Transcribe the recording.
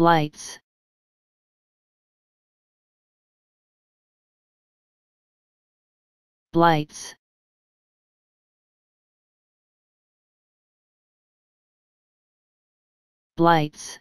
blights blights blights